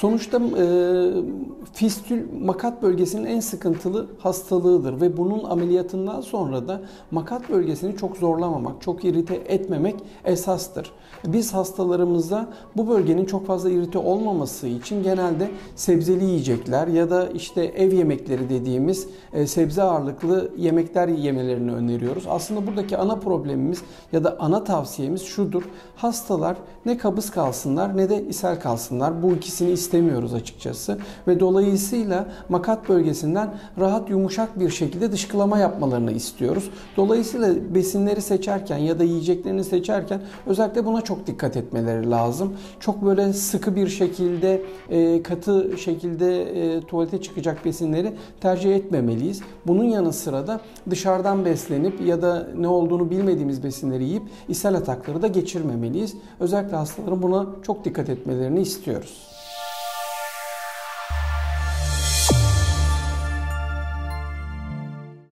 Sonuçta e, fistül makat bölgesinin en sıkıntılı hastalığıdır ve bunun ameliyatından sonra da makat bölgesini çok zorlamamak, çok irite etmemek esastır. Biz hastalarımızda bu bölgenin çok fazla irite olmaması için genelde sebzeli yiyecekler ya da işte ev yemekleri dediğimiz e, sebze ağırlıklı yemekler yemelerini öneriyoruz. Aslında buradaki ana problemimiz ya da ana tavsiyemiz şudur. Hastalar ne kabız kalsınlar ne de ishal kalsınlar. Bu ikisini istemiyoruz açıkçası ve dolayısıyla makat bölgesinden rahat yumuşak bir şekilde dışkılama yapmalarını istiyoruz. Dolayısıyla besinleri seçerken ya da yiyeceklerini seçerken özellikle buna çok dikkat etmeleri lazım. Çok böyle sıkı bir şekilde e, katı şekilde e, tuvalete çıkacak besinleri tercih etmemeliyiz. Bunun yanı sıra da dışarıdan beslenip ya da ne olduğunu bilmediğimiz besinleri yiyip ishal atakları da geçirmemeliyiz. Özellikle hastaların buna çok dikkat etmelerini istiyoruz.